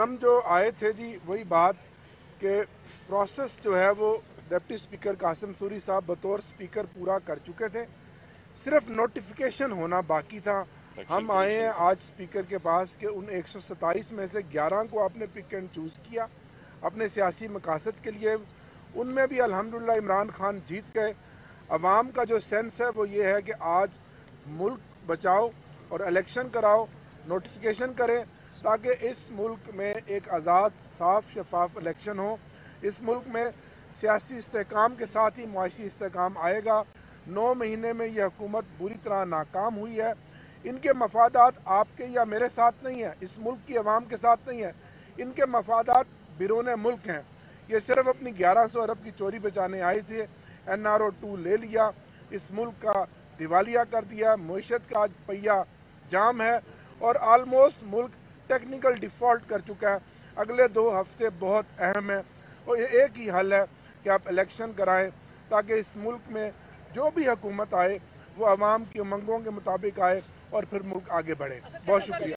हम जो आए थे जी वही बात कि प्रोसेस जो है वो डिप्टी स्पीकर कासिम सूरी साहब बतौर स्पीकर पूरा कर चुके थे। सिर्फ़ नोटिफिकेशन होना बाकी था। हम आए हैं आज स्पीकर के पास कि उन 127 में से 11 को आपने पिक एंड चूज़ किया अपने सियासी मकासद के लिए। उनमें भी अल्हम्दुलिल्लाह इमरान खान जीत गए। अवाम का जो सेंस है वो ये है कि आज मुल्क बचाओ और इलेक्शन कराओ नोटिफिकेशन करें। ताकि इस मुल्क में एक आज़ाद, साफ़, शफाफ इलेक्शन हो। इस मुल्क में सियासी इसकाम के साथ ही मुआशी इसकाम आएगा। नौ महीने में यह हुकूमत बुरी तरह नाकाम हुई है। इनके मफादात आपके या मेरे साथ नहीं है। इस मुल्क की आवाम के साथ नहीं है। इनके मफादात बिरून मुल्क हैं। ये सिर्फ़ अपनी 1100 अरब की चोरी बचाने आई थी। एन आर ओ टू ले लिया। इस मुल्क का दिवालिया कर दिया। मीशत का आज पहिया जाम है। और आलमोस्ट मुल्क टेक्निकल डिफ़ॉल्ट कर चुका है। अगले दो हफ़्ते बहुत अहम है। और एक ही हल है कि आप इलेक्शन कराएँ ताकि इस मुल्क में जो भी हुकूमत आए वो आवाम की उमंगों के मुताबिक आए और फिर मुल्क आगे बढ़े। बहुत शुक्रिया।